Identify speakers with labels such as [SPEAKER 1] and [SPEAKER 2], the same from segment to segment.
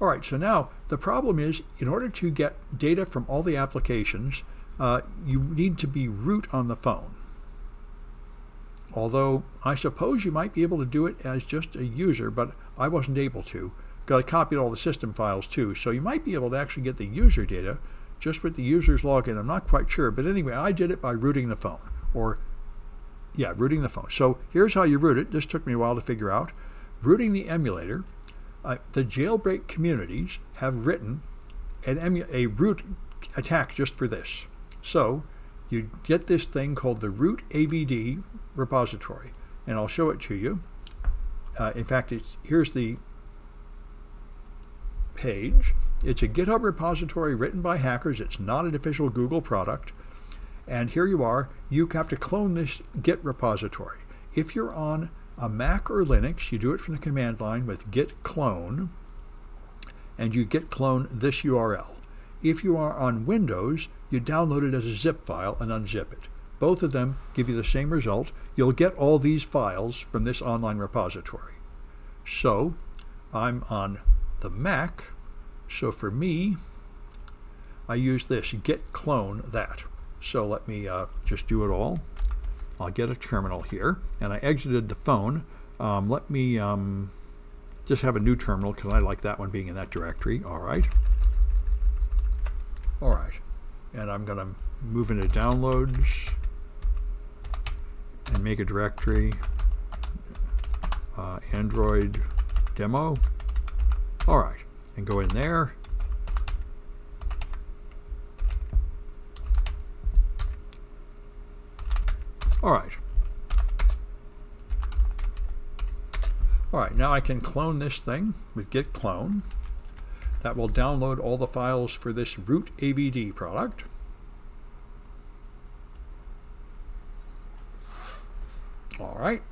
[SPEAKER 1] All right, so now the problem is in order to get data from all the applications, uh, you need to be root on the phone. Although I suppose you might be able to do it as just a user, but I wasn't able to. Because I copied all the system files too, so you might be able to actually get the user data just with the user's login. I'm not quite sure, but anyway, I did it by rooting the phone, or yeah, rooting the phone. So here's how you root it. This took me a while to figure out. Rooting the emulator, uh, the jailbreak communities have written an a root attack just for this. So you get this thing called the root AVD repository, and I'll show it to you. Uh, in fact, it's, here's the page. It's a GitHub repository written by hackers. It's not an official Google product. And here you are. You have to clone this Git repository. If you're on a Mac or Linux, you do it from the command line with git clone, and you git clone this URL. If you are on Windows, you download it as a zip file and unzip it. Both of them give you the same result. You'll get all these files from this online repository. So I'm on the Mac. So for me, I use this git clone that. So let me uh, just do it all. I'll get a terminal here, and I exited the phone. Um, let me um, just have a new terminal because I like that one being in that directory. All right. All right. And I'm going to move into downloads and make a directory uh, Android demo. All right and go in there. All right. All right, now I can clone this thing with git clone. That will download all the files for this root AVD product. All right,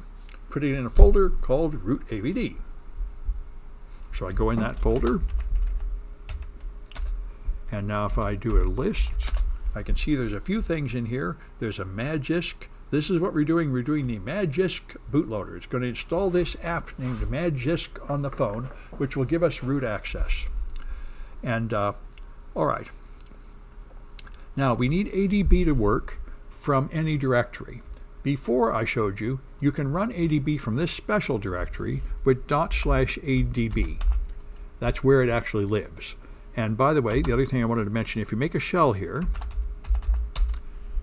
[SPEAKER 1] put it in a folder called root AVD. So I go in that folder. And now if I do a list, I can see there's a few things in here. There's a Magisk. This is what we're doing. We're doing the Magisk bootloader. It's going to install this app named Magisk on the phone, which will give us root access. And uh, all right. Now we need ADB to work from any directory. Before I showed you, you can run ADB from this special directory with dot slash ADB. That's where it actually lives. And by the way, the other thing I wanted to mention, if you make a shell here,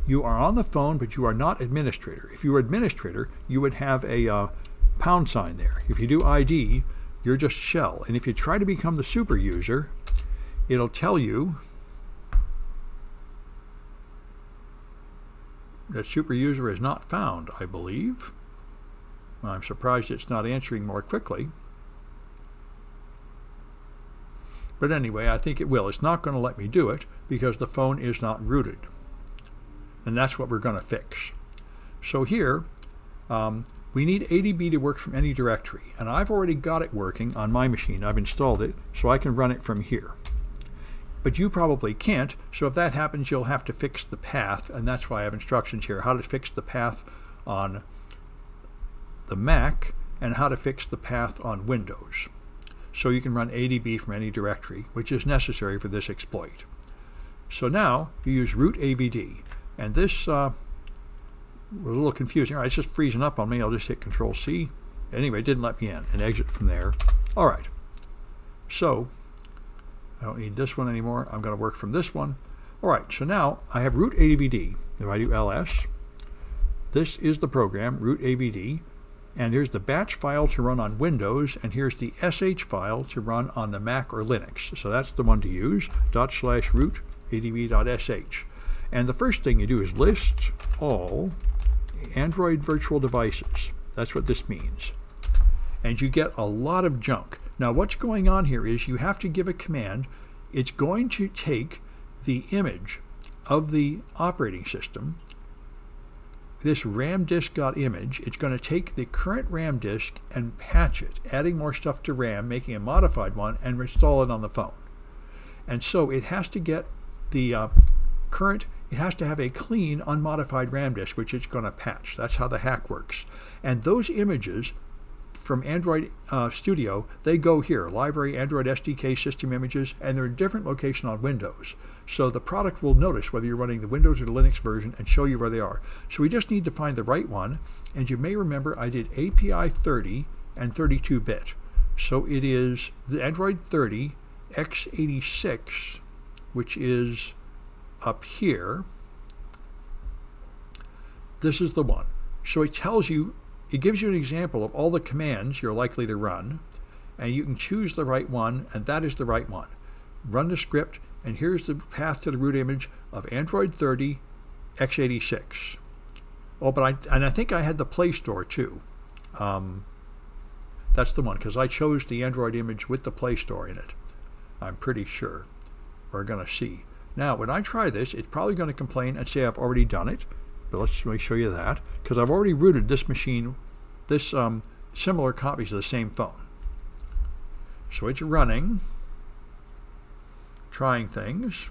[SPEAKER 1] you are on the phone, but you are not administrator. If you were administrator, you would have a uh, pound sign there. If you do ID, you're just shell. And if you try to become the super user, it'll tell you that super user is not found, I believe. I'm surprised it's not answering more quickly. But anyway, I think it will. It's not going to let me do it because the phone is not rooted. And that's what we're going to fix. So here, um, we need ADB to work from any directory. And I've already got it working on my machine. I've installed it, so I can run it from here but you probably can't. So if that happens, you'll have to fix the path, and that's why I have instructions here, how to fix the path on the Mac and how to fix the path on Windows. So you can run ADB from any directory, which is necessary for this exploit. So now you use root AVD, and this uh, was a little confusing. All right, it's just freezing up on me. I'll just hit Control C. Anyway, it didn't let me in and exit from there. All right. So I don't need this one anymore. I'm going to work from this one. All right, so now I have root AVD. If I do ls, this is the program, root AVD, and here's the batch file to run on Windows, and here's the sh file to run on the Mac or Linux. So that's the one to use, dot slash root AVD.sh. And the first thing you do is list all Android virtual devices. That's what this means. And you get a lot of junk. Now what's going on here is you have to give a command. It's going to take the image of the operating system, this RAM disk.image, it's going to take the current RAM disk and patch it, adding more stuff to RAM, making a modified one, and install it on the phone. And so it has to get the uh, current, it has to have a clean, unmodified RAM disk, which it's going to patch. That's how the hack works. And those images from Android uh, Studio, they go here, Library, Android SDK, System Images, and they're in different location on Windows. So the product will notice whether you're running the Windows or the Linux version and show you where they are. So we just need to find the right one. And you may remember I did API 30 and 32-bit. So it is the Android 30 x86, which is up here. This is the one. So it tells you, it gives you an example of all the commands you're likely to run, and you can choose the right one, and that is the right one. Run the script, and here's the path to the root image of Android 30 x86. Oh, but I, and I think I had the Play Store too. Um, that's the one, because I chose the Android image with the Play Store in it. I'm pretty sure. We're going to see. Now, when I try this, it's probably going to complain and say I've already done it. But let's let show you that, because I've already rooted this machine, this um, similar copies of the same phone. So it's running, trying things.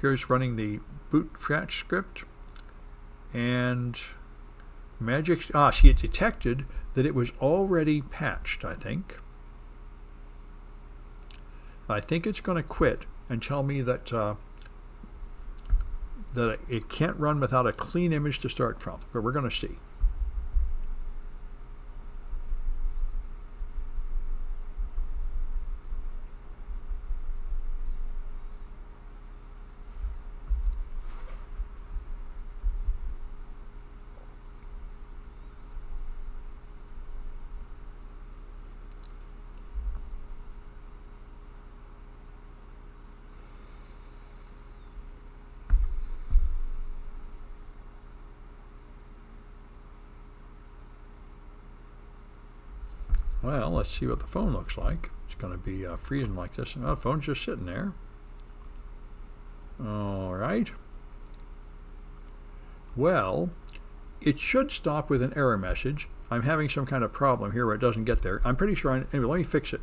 [SPEAKER 1] Here's running the boot patch script. And magic, ah, see it detected that it was already patched, I think. I think it's going to quit and tell me that uh, that it can't run without a clean image to start from, but we're going to see. Well, let's see what the phone looks like. It's going to be uh, freezing like this. Oh, the phone's just sitting there. All right. Well, it should stop with an error message. I'm having some kind of problem here where it doesn't get there. I'm pretty sure, I, anyway, let me fix it.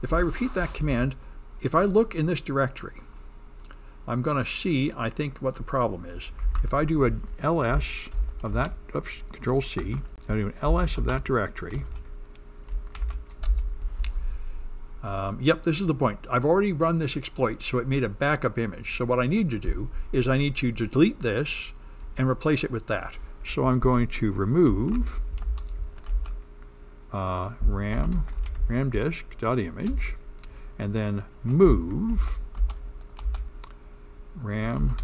[SPEAKER 1] If I repeat that command, if I look in this directory, I'm going to see, I think, what the problem is. If I do a ls of that, oops, control C, I do an ls of that directory, Um, yep, this is the point. I've already run this exploit, so it made a backup image. So what I need to do is I need to delete this and replace it with that. So I'm going to remove uh, RAM, RAM disk dot image, and then move RAM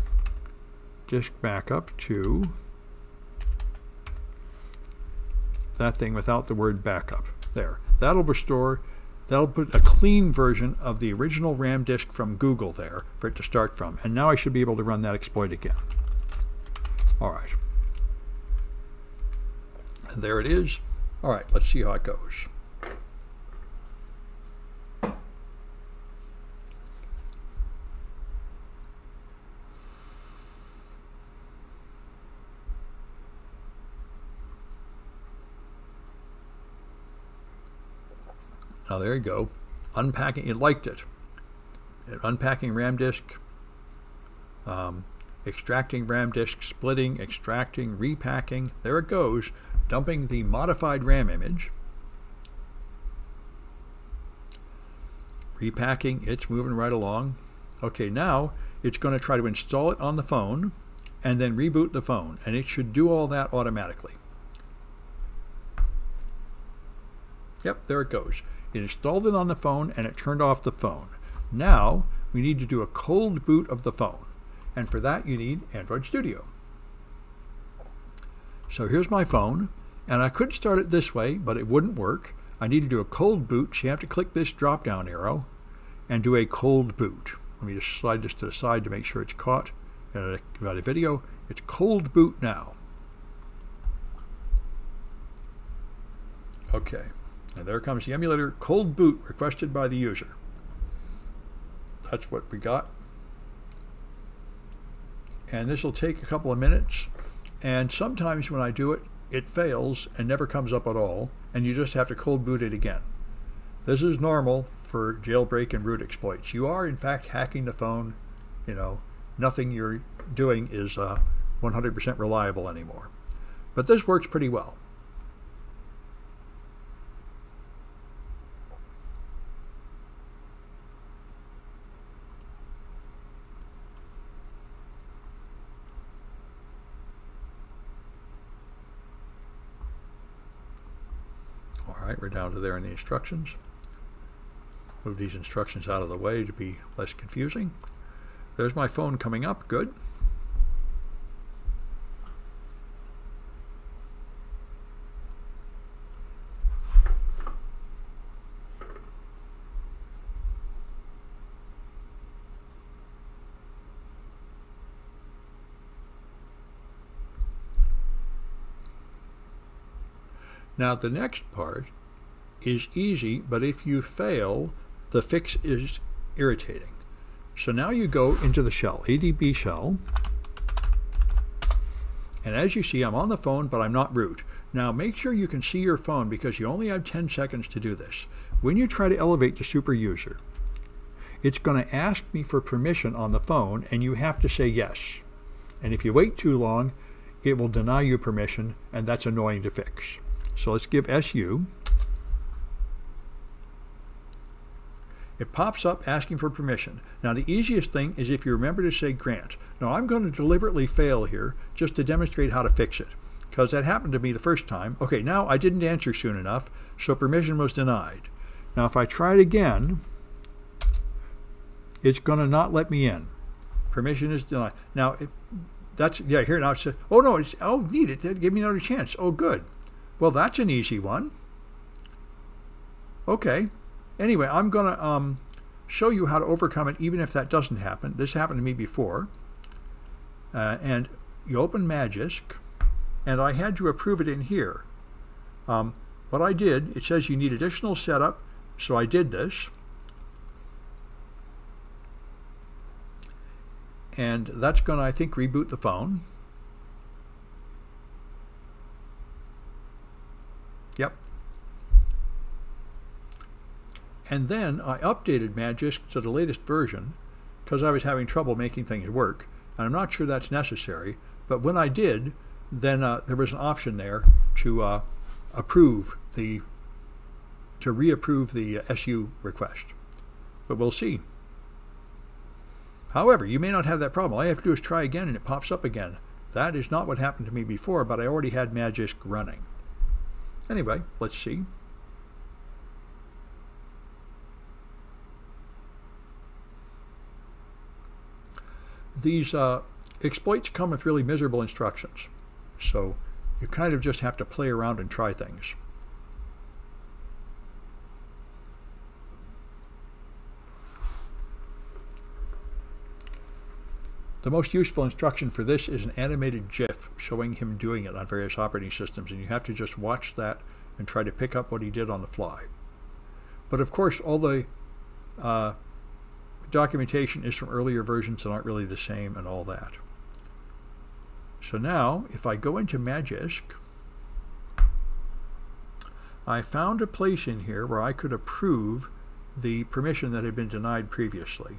[SPEAKER 1] disk backup to that thing without the word backup. There. That'll restore That'll put a clean version of the original RAM disk from Google there for it to start from. And now I should be able to run that exploit again. All right. And there it is. All right, let's see how it goes. There you go. Unpacking, it liked it. Unpacking RAM disk, um, extracting RAM disk, splitting, extracting, repacking. There it goes. Dumping the modified RAM image. Repacking, it's moving right along. Okay, now it's going to try to install it on the phone and then reboot the phone. And it should do all that automatically. Yep, there it goes. It installed it on the phone and it turned off the phone. Now we need to do a cold boot of the phone. And for that you need Android Studio. So here's my phone and I could start it this way but it wouldn't work. I need to do a cold boot so you have to click this drop down arrow and do a cold boot. Let me just slide this to the side to make sure it's caught about a video. It's cold boot now. Okay. And there comes the emulator cold boot requested by the user. That's what we got. And this will take a couple of minutes. And sometimes when I do it, it fails and never comes up at all. And you just have to cold boot it again. This is normal for jailbreak and root exploits. You are in fact hacking the phone, you know, nothing you're doing is 100% uh, reliable anymore. But this works pretty well. Right, we're down to there in the instructions. Move these instructions out of the way to be less confusing. There's my phone coming up, good. Now the next part is easy, but if you fail, the fix is irritating. So now you go into the shell, ADB shell, and as you see, I'm on the phone, but I'm not root. Now make sure you can see your phone because you only have 10 seconds to do this. When you try to elevate to super user, it's going to ask me for permission on the phone, and you have to say yes. And if you wait too long, it will deny you permission, and that's annoying to fix. So let's give SU. It pops up asking for permission. Now the easiest thing is if you remember to say grant. Now I'm going to deliberately fail here just to demonstrate how to fix it because that happened to me the first time. Okay, now I didn't answer soon enough, so permission was denied. Now if I try it again, it's going to not let me in. Permission is denied. Now, it, that's, yeah, here now it says, oh no, it's, oh, need it, give me another chance. Oh, good. Well, that's an easy one. Okay, Anyway, I'm going to um, show you how to overcome it even if that doesn't happen. This happened to me before. Uh, and you open Magisk, and I had to approve it in here. Um, what I did, it says you need additional setup, so I did this. And that's going to, I think, reboot the phone. Yep, And then I updated Magisk to the latest version because I was having trouble making things work. And I'm not sure that's necessary, but when I did, then uh, there was an option there to uh, approve the, to reapprove the uh, SU request. But we'll see. However, you may not have that problem. All you have to do is try again and it pops up again. That is not what happened to me before, but I already had Magisk running. Anyway, let's see. These uh, exploits come with really miserable instructions. So you kind of just have to play around and try things. The most useful instruction for this is an animated GIF showing him doing it on various operating systems, and you have to just watch that and try to pick up what he did on the fly. But of course, all the uh, documentation is from earlier versions that aren't really the same and all that. So now, if I go into Magisk, I found a place in here where I could approve the permission that had been denied previously.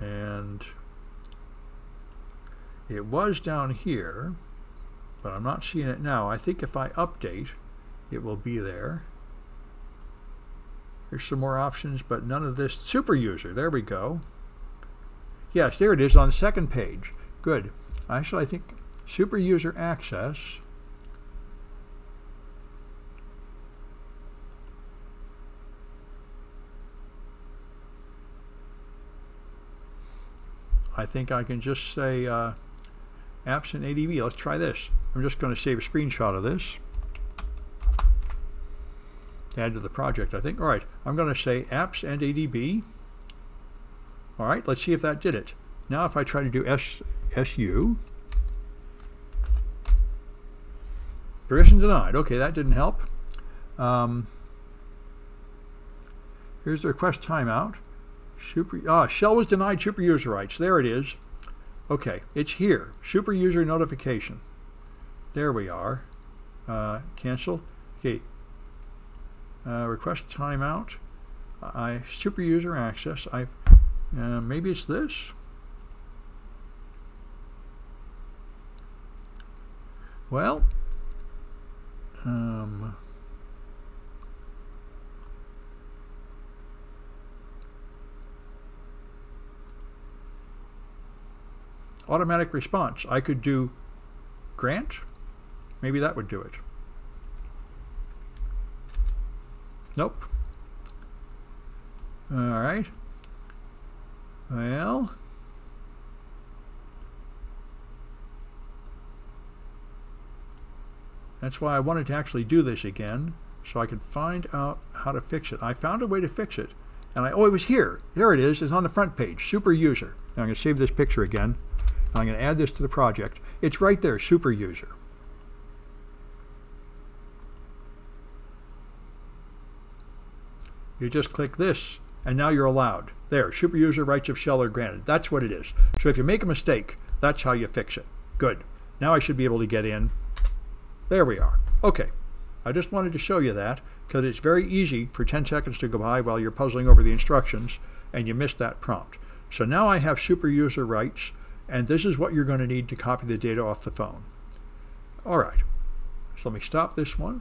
[SPEAKER 1] And it was down here but I'm not seeing it now. I think if I update, it will be there. There's some more options, but none of this. Super user, there we go. Yes, there it is on the second page. Good. Actually, I think super user access. I think I can just say uh, apps and ADB. Let's try this. I'm just going to save a screenshot of this. Add to the project, I think. All right, I'm going to say apps and ADB. All right, let's see if that did it. Now if I try to do S, SU, permission denied. Okay, that didn't help. Um, here's the request timeout. Super, ah, shell was denied super user rights. There it is. Okay, it's here. Super user notification. There we are. Uh, cancel. Okay. Uh, request timeout. I super user access. I uh, maybe it's this. Well, um, automatic response. I could do grant. Maybe that would do it. Nope. All right. Well. That's why I wanted to actually do this again, so I could find out how to fix it. I found a way to fix it, and I, oh, it was here. There it is. It's on the front page, super user. Now I'm going to save this picture again. I'm going to add this to the project. It's right there, super user. You just click this, and now you're allowed. There, super user rights of shell are granted. That's what it is. So if you make a mistake, that's how you fix it. Good. Now I should be able to get in. There we are. Okay. I just wanted to show you that because it's very easy for 10 seconds to go by while you're puzzling over the instructions and you missed that prompt. So now I have super user rights and this is what you're going to need to copy the data off the phone. All right. So let me stop this one.